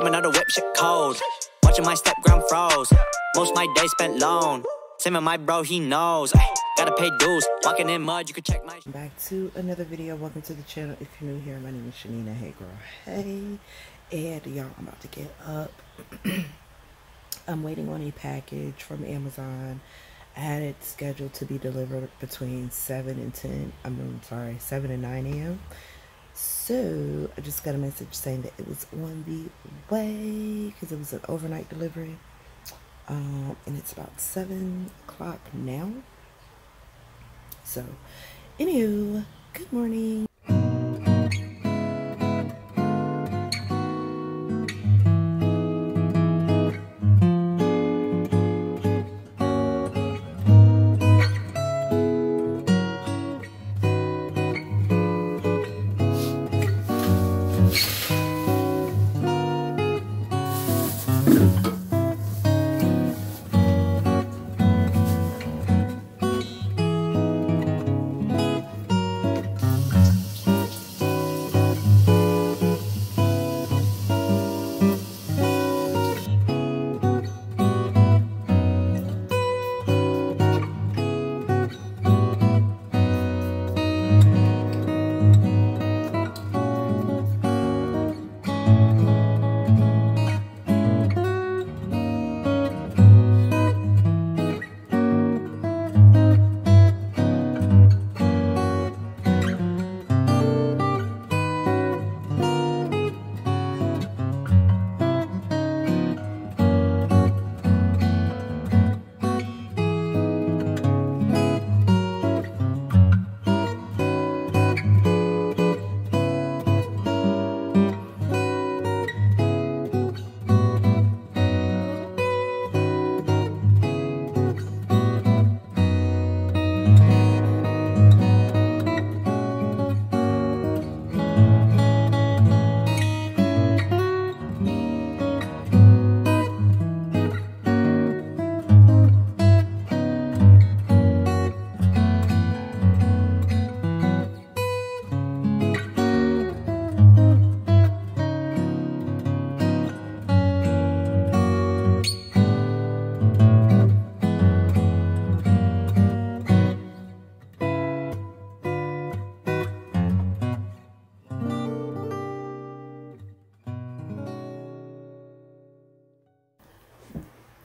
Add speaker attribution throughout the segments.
Speaker 1: Jumping out the whip, shit cold. Watching my step ground froze. Most my days spent alone. Same with my bro, he knows. Ay, gotta pay dues. Walking in mud, you can check my.
Speaker 2: Back to another video. Welcome to the channel. If you're new here, my name is Chanina. Hey, girl. Hey. And y'all, I'm about to get up. I'm waiting on a package from Amazon. I had it scheduled to be delivered between 7 and 10. I'm sorry, 7 and 9 a.m. So I just got a message saying that it was on the way because it was an overnight delivery. Um, and it's about 7 o'clock now. So, anywho, good morning.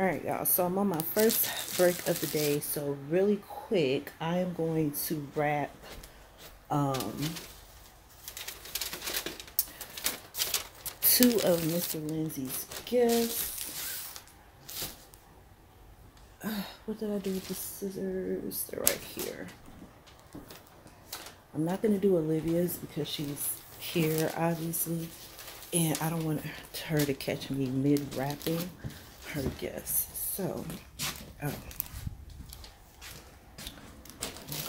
Speaker 2: All right, y'all. So I'm on my first break of the day. So really quick, I am going to wrap um, two of Mr. Lindsey's gifts. Uh, what did I do with the scissors? They're right here. I'm not going to do Olivia's because she's here, obviously. And I don't want her to catch me mid-wrapping her gifts. So, um,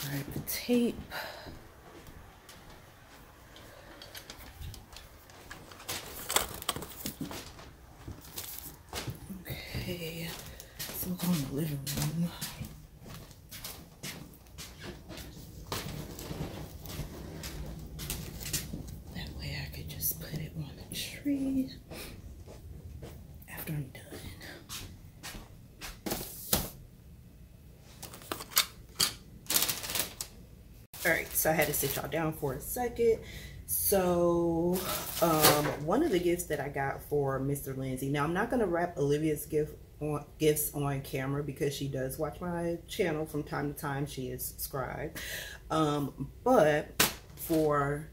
Speaker 2: grab the tape. Okay, so on the living room. That way I could just put it on the tree after I'm done. All right, so I had to sit y'all down for a second. So, um, one of the gifts that I got for Mr. Lindsey. Now, I'm not going to wrap Olivia's gift on gifts on camera because she does watch my channel from time to time. She is subscribed. Um, but for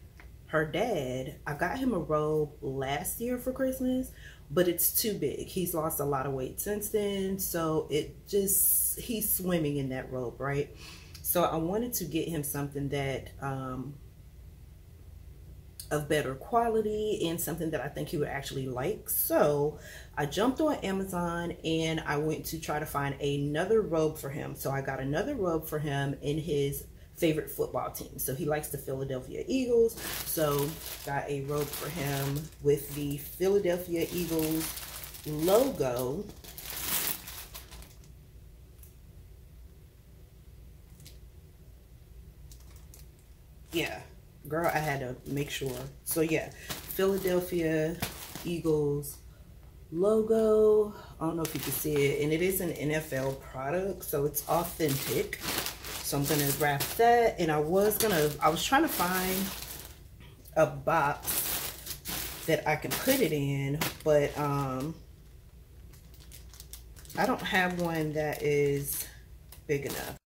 Speaker 2: her dad, I got him a robe last year for Christmas, but it's too big. He's lost a lot of weight since then, so it just he's swimming in that robe, right? So I wanted to get him something that um, of better quality and something that I think he would actually like. So I jumped on Amazon and I went to try to find another robe for him. So I got another robe for him in his favorite football team. So he likes the Philadelphia Eagles. So got a robe for him with the Philadelphia Eagles logo yeah, girl, I had to make sure. So yeah, Philadelphia Eagles logo. I don't know if you can see it. And it is an NFL product, so it's authentic. So I'm going to wrap that. And I was going to, I was trying to find a box that I can put it in, but um, I don't have one that is big enough.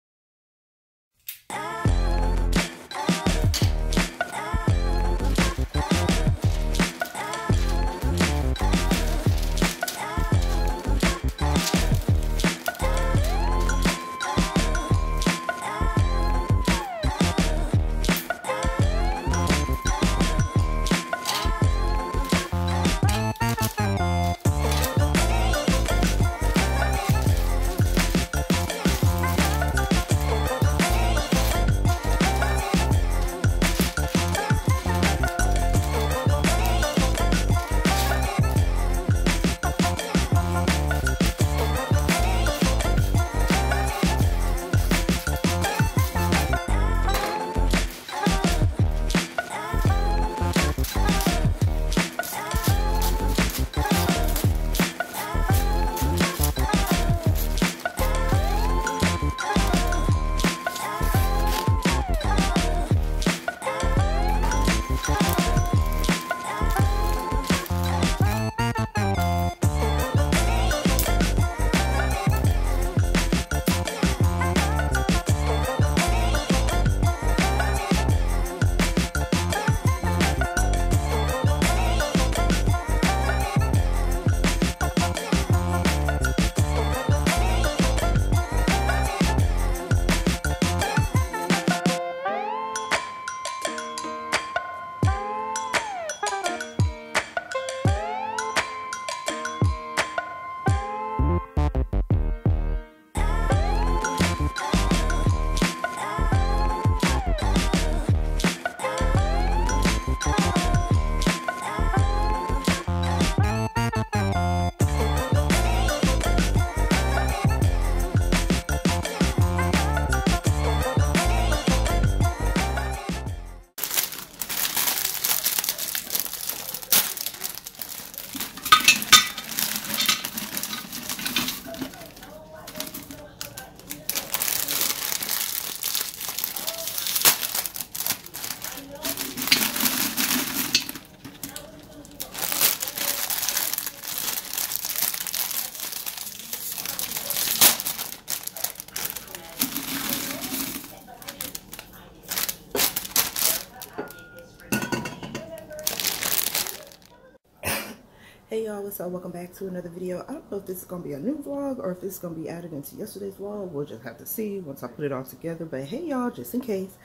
Speaker 2: What's up? Welcome back to another video. I don't know if this is going to be a new vlog or if this is going to be added into yesterday's vlog. We'll just have to see once I put it all together. But hey y'all, just in case.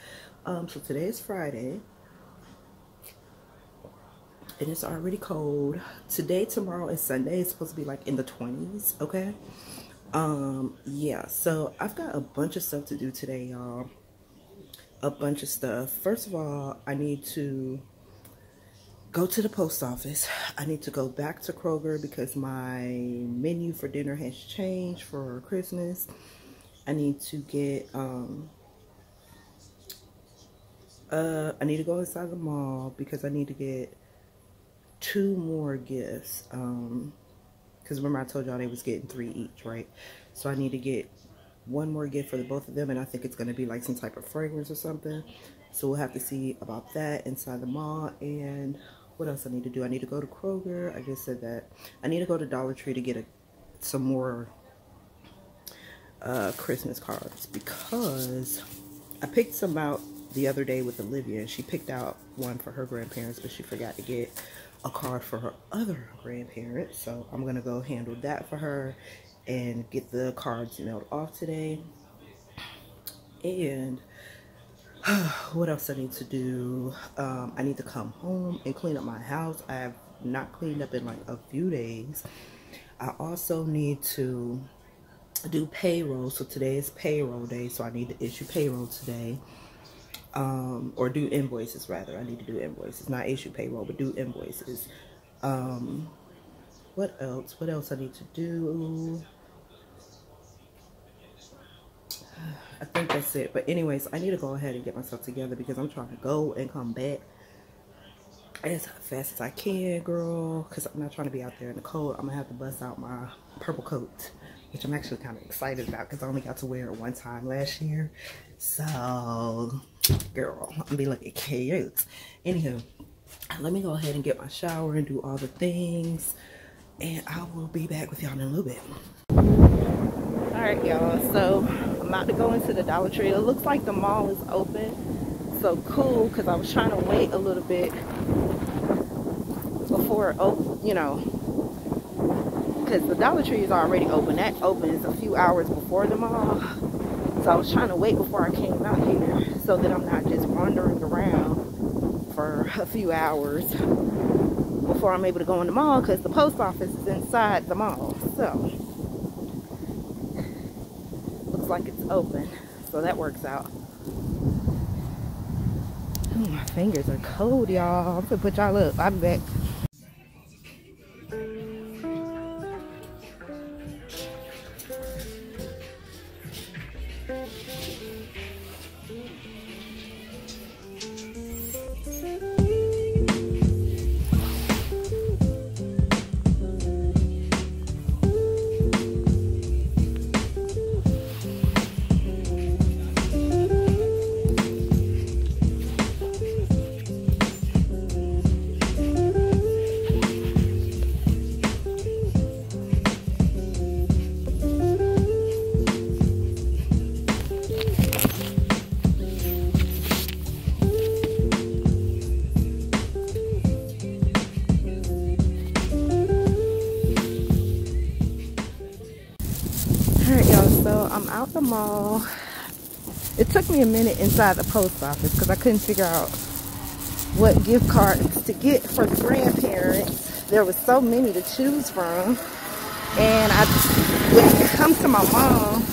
Speaker 2: Um, so today is Friday. And it's already cold. Today, tomorrow, and Sunday it's supposed to be like in the 20s, okay? Um, yeah, so I've got a bunch of stuff to do today, y'all. A bunch of stuff. First of all, I need to go to the post office. I need to go back to Kroger because my menu for dinner has changed for Christmas. I need to get, um, uh, I need to go inside the mall because I need to get two more gifts. Um, because remember I told y'all they was getting three each, right? So I need to get one more gift for the both of them, and I think it's going to be like some type of fragrance or something. So we'll have to see about that inside the mall. And what else I need to do? I need to go to Kroger. I just said that. I need to go to Dollar Tree to get a, some more uh, Christmas cards because I picked some out the other day with Olivia. And she picked out one for her grandparents, but she forgot to get a card for her other grandparents. So I'm going to go handle that for her and get the cards mailed off today. And what else I need to do? Um, I need to come home and clean up my house. I have not cleaned up in like a few days. I also need to do payroll. So today is payroll day. So I need to issue payroll today. Um, or do invoices rather. I need to do invoices. Not issue payroll, but do invoices. Um, what else? What else I need to do? I think that's it. But anyways, I need to go ahead and get myself together because I'm trying to go and come back as fast as I can, girl, because I'm not trying to be out there in the cold. I'm gonna have to bust out my purple coat, which I'm actually kind of excited about because I only got to wear it one time last year. So, girl, I'm gonna be looking cute. Anywho, let me go ahead and get my shower and do all the things, and I will be back with y'all in a little bit. All right, y'all. So I'm about to go into the Dollar Tree. It looks like the mall is open so cool because I was trying to wait a little bit before, you know, because the Dollar Tree is already open. That opens a few hours before the mall. So I was trying to wait before I came out here so that I'm not just wandering around for a few hours before I'm able to go in the mall because the post office is inside the mall. So looks like it's open. So that works out. Ooh, my fingers are cold, y'all. I'm gonna put y'all up. I'll be back. Out the mall. It took me a minute inside the post office because I couldn't figure out what gift cards to get for the grandparents. There was so many to choose from. And I, when it comes to my mom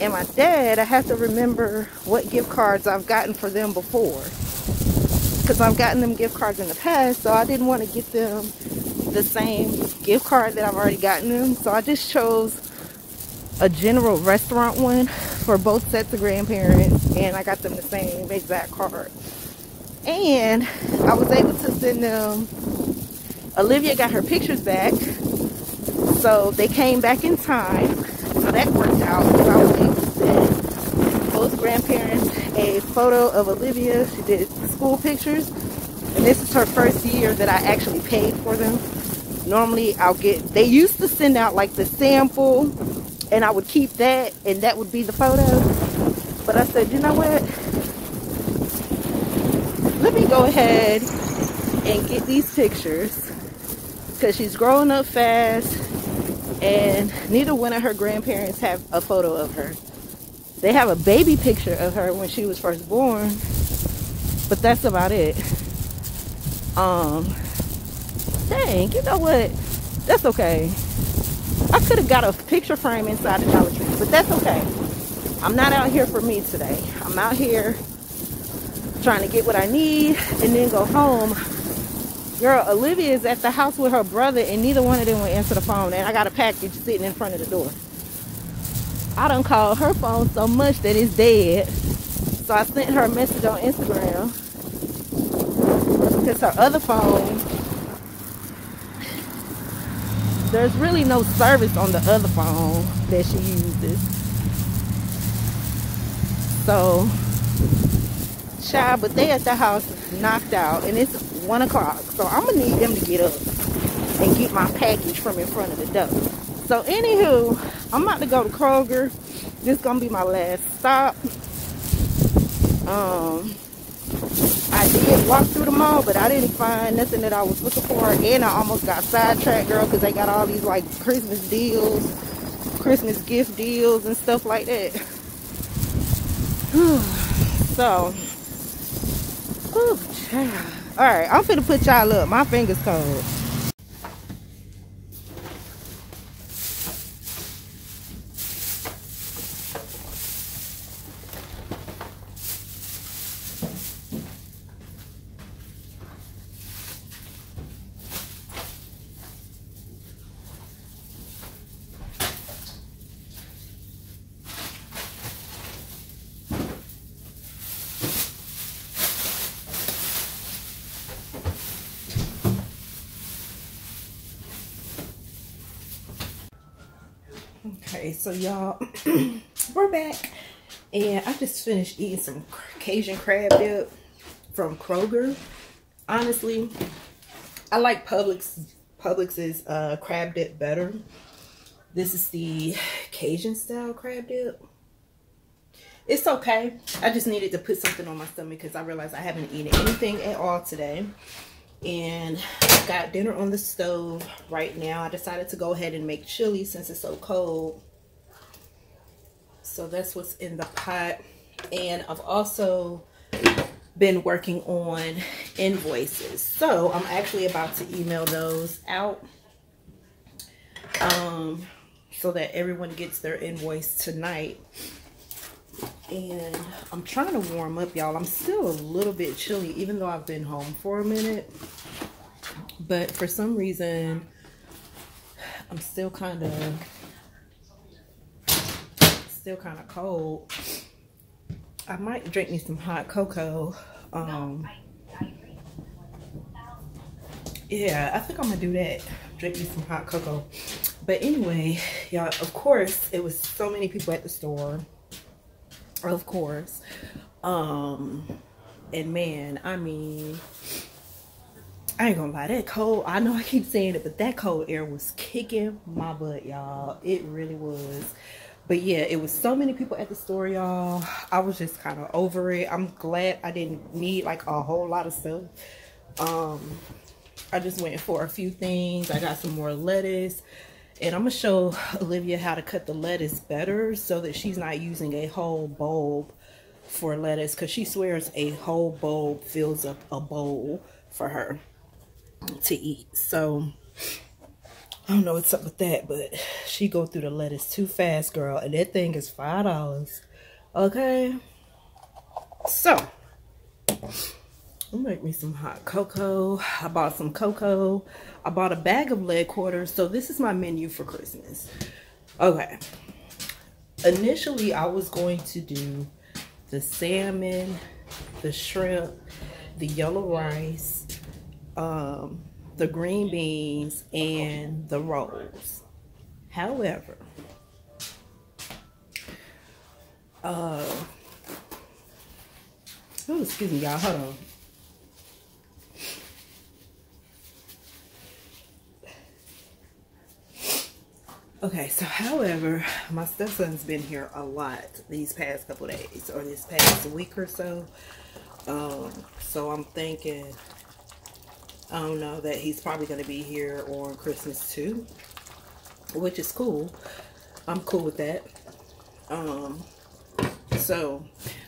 Speaker 2: and my dad, I have to remember what gift cards I've gotten for them before. Because I've gotten them gift cards in the past, so I didn't want to get them the same gift card that I've already gotten them. So I just chose a general restaurant one for both sets of grandparents and I got them the same exact card. And I was able to send them, Olivia got her pictures back. So they came back in time. So that worked out. So I was able to send both grandparents a photo of Olivia. She did school pictures. And this is her first year that I actually paid for them. Normally I'll get, they used to send out like the sample and I would keep that and that would be the photo. But I said, you know what? Let me go ahead and get these pictures because she's growing up fast and neither one of her grandparents have a photo of her. They have a baby picture of her when she was first born, but that's about it. Um, dang, you know what? That's okay. I could have got a picture frame inside the Dollar Tree, but that's okay. I'm not out here for me today. I'm out here trying to get what I need and then go home. Girl, Olivia is at the house with her brother and neither one of them will answer the phone and I got a package sitting in front of the door. I don't call her phone so much that it's dead. So I sent her a message on Instagram because her other phone there's really no service on the other phone that she uses. So, child, but they at the house knocked out and it's one o'clock. So I'm gonna need them to get up and get my package from in front of the door. So anywho, I'm about to go to Kroger. This is gonna be my last stop. Um, I did walk through the mall, but I didn't find nothing that I was looking for. And I almost got sidetracked, girl, because they got all these like Christmas deals, Christmas gift deals and stuff like that. so, child. All right, I'm finna put y'all up. My fingers cold. Okay, so y'all, we're back. And I just finished eating some Cajun crab dip from Kroger. Honestly, I like Publix Publix's uh, crab dip better. This is the Cajun style crab dip. It's okay. I just needed to put something on my stomach because I realized I haven't eaten anything at all today. And I got dinner on the stove right now. I decided to go ahead and make chili since it's so cold. So that's what's in the pot. And I've also been working on invoices. So I'm actually about to email those out um, so that everyone gets their invoice tonight. And I'm trying to warm up, y'all. I'm still a little bit chilly, even though I've been home for a minute. But for some reason, I'm still kind of still kind of cold. I might drink me some hot cocoa. Um, yeah, I think I'm gonna do that. Drink me some hot cocoa. But anyway, y'all, of course, it was so many people at the store. Of course. Um, and man, I mean, I ain't gonna lie, that cold, I know I keep saying it, but that cold air was kicking my butt, y'all. It really was. But yeah, it was so many people at the store, y'all. I was just kind of over it. I'm glad I didn't need like a whole lot of stuff. Um, I just went for a few things. I got some more lettuce. And I'm to show Olivia how to cut the lettuce better so that she's not using a whole bulb for lettuce. Because she swears a whole bulb fills up a bowl for her to eat. So I don't know what's up with that, but she go through the lettuce too fast, girl. And that thing is $5. Okay? So, I'll make me some hot cocoa. I bought some cocoa. I bought a bag of leg quarters. So this is my menu for Christmas. Okay. Initially, I was going to do the salmon, the shrimp, the yellow rice, um, the green beans, and the rolls. However, uh, oh, excuse me, y'all. Hold on. Okay, so however, my stepson's been here a lot these past couple days or this past week or so. Um, so I'm thinking I don't know that he's probably going to be here on Christmas too, which is cool. I'm cool with that. Um, so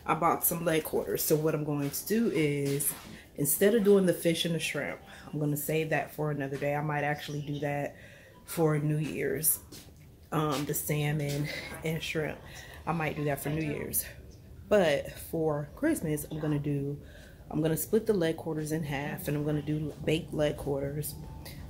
Speaker 2: I bought some leg quarters. So what I'm going to do is instead of doing the fish and the shrimp, I'm going to save that for another day. I might actually do that for New Year's. Um, the salmon and shrimp. I might do that for New Year's. But for Christmas, I'm going to do I'm going to split the leg quarters in half and I'm going to do baked leg quarters.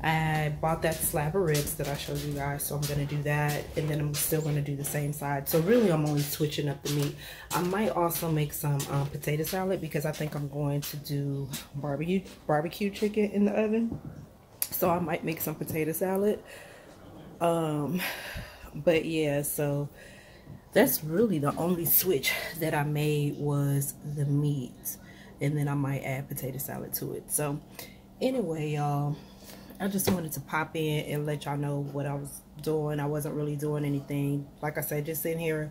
Speaker 2: I bought that slab of ribs that I showed you guys, so I'm going to do that. And then I'm still going to do the same side. So really, I'm only switching up the meat. I might also make some um, potato salad because I think I'm going to do barbecue, barbecue chicken in the oven. So I might make some potato salad. Um, but yeah, so that's really the only switch that I made was the meat and then I might add potato salad to it. So anyway, y'all, I just wanted to pop in and let y'all know what I was doing. I wasn't really doing anything. Like I said, just sitting here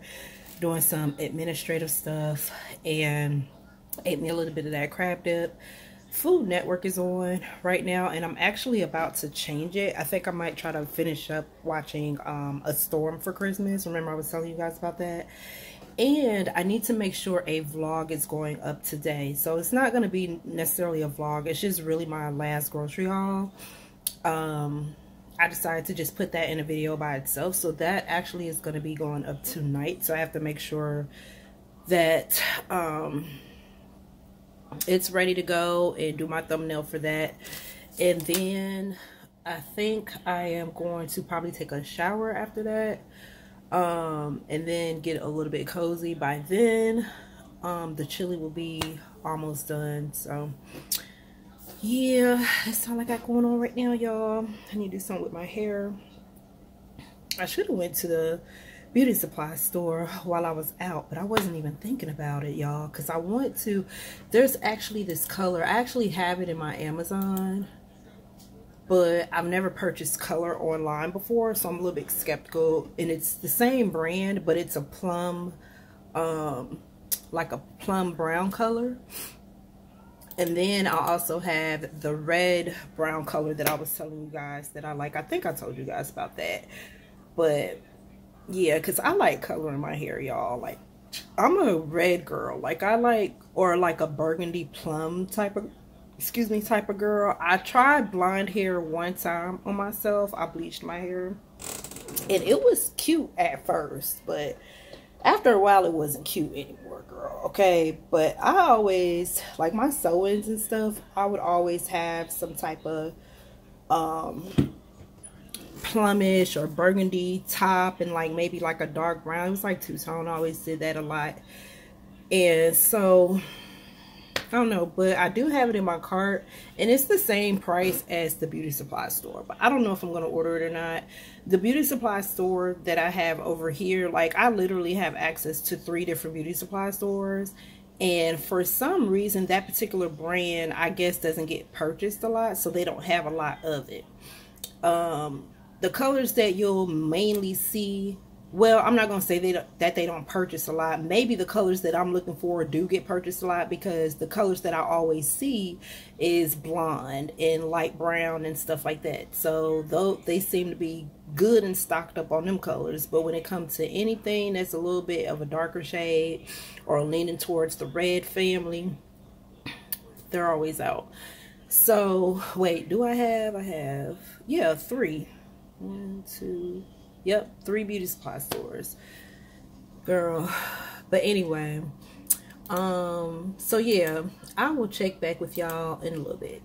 Speaker 2: doing some administrative stuff and ate me a little bit of that crab dip. Food Network is on right now and I'm actually about to change it. I think I might try to finish up watching um, A Storm for Christmas. Remember I was telling you guys about that? And I need to make sure a vlog is going up today. So it's not going to be necessarily a vlog. It's just really my last grocery haul. Um, I decided to just put that in a video by itself. So that actually is going to be going up tonight. So I have to make sure that um, it's ready to go and do my thumbnail for that. And then I think I am going to probably take a shower after that um, and then get a little bit cozy by then um, the chili will be almost done so yeah that's all I got going on right now y'all I need to do something with my hair I should have went to the beauty supply store while I was out, but I wasn't even thinking about it, y'all, because I want to. There's actually this color. I actually have it in my Amazon, but I've never purchased color online before, so I'm a little bit skeptical. And it's the same brand, but it's a plum, um, like a plum brown color. And then I also have the red brown color that I was telling you guys that I like. I think I told you guys about that. But yeah, because I like coloring my hair, y'all. Like, I'm a red girl. Like, I like, or like a burgundy plum type of, excuse me, type of girl. I tried blonde hair one time on myself. I bleached my hair. And it was cute at first, but after a while it wasn't cute anymore girl okay but i always like my sew-ins and stuff i would always have some type of um plumish or burgundy top and like maybe like a dark brown it was like two-tone I always did that a lot and so I don't know, but I do have it in my cart and it's the same price as the beauty supply store. But I don't know if I'm going to order it or not. The beauty supply store that I have over here, like I literally have access to three different beauty supply stores. And for some reason, that particular brand, I guess, doesn't get purchased a lot. So they don't have a lot of it. Um, the colors that you'll mainly see well i'm not going to say they that they don't purchase a lot. Maybe the colors that i'm looking for do get purchased a lot because the colors that i always see is blonde and light brown and stuff like that. So though they seem to be good and stocked up on them colors. But when it comes to anything that's a little bit of a darker shade or leaning towards the red family they're always out. So wait do i have i have yeah three. One two Yep, three beauty supply stores. Girl. But anyway, um, so yeah, I will check back with y'all in a little bit.